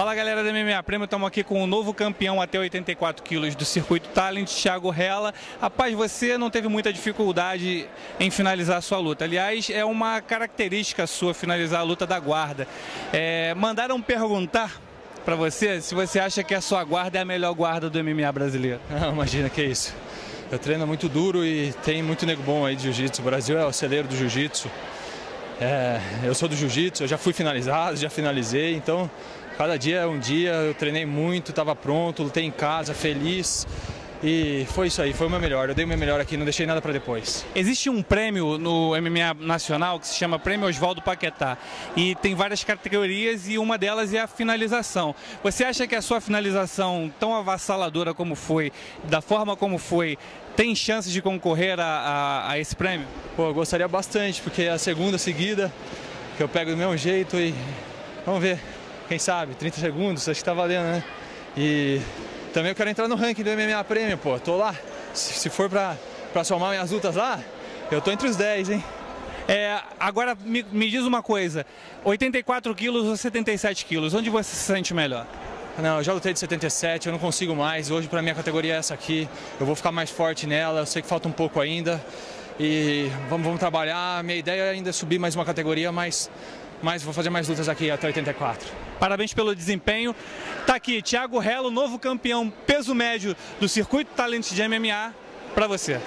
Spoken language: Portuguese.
MMA Prêmio, estamos aqui com o novo campeão até 84 quilos do Circuito Talent, Thiago Rella. Rapaz, você não teve muita dificuldade em finalizar a sua luta. Aliás, é uma característica sua finalizar a luta da guarda. É, mandaram perguntar para você se você acha que a sua guarda é a melhor guarda do MMA brasileiro. Não, imagina que é isso. Eu treino muito duro e tem muito nego bom aí de jiu-jitsu. O Brasil é o celeiro do jiu-jitsu. É, eu sou do jiu-jitsu, eu já fui finalizado, já finalizei, então cada dia é um dia, eu treinei muito, estava pronto, lutei em casa, feliz. E foi isso aí, foi o meu melhor. Eu dei o meu melhor aqui, não deixei nada para depois. Existe um prêmio no MMA nacional que se chama Prêmio Oswaldo Paquetá. E tem várias categorias e uma delas é a finalização. Você acha que a sua finalização, tão avassaladora como foi, da forma como foi, tem chances de concorrer a, a, a esse prêmio? Pô, eu gostaria bastante, porque é a segunda seguida que eu pego do mesmo jeito e vamos ver, quem sabe, 30 segundos, acho que tá valendo, né? E também eu quero entrar no ranking do MMA Prêmio, pô. Tô lá. Se, for pra, pra somar minhas lutas lá, eu tô entre os 10, hein? É, agora me, me diz uma coisa: 84 quilos ou 77 quilos? Onde você se sente melhor? Não, eu já lutei de 77, eu não consigo mais. Hoje, para minha categoria é essa aqui. Eu vou ficar mais forte nela. Eu sei que falta um pouco ainda. E vamos, vamos trabalhar. Minha ideia é ainda subir mais uma categoria, mas mas vou fazer mais lutas aqui até 84. Parabéns pelo desempenho. Tá aqui, Thiago Relo, novo campeão peso médio do Circuito Talento de MMA, para você.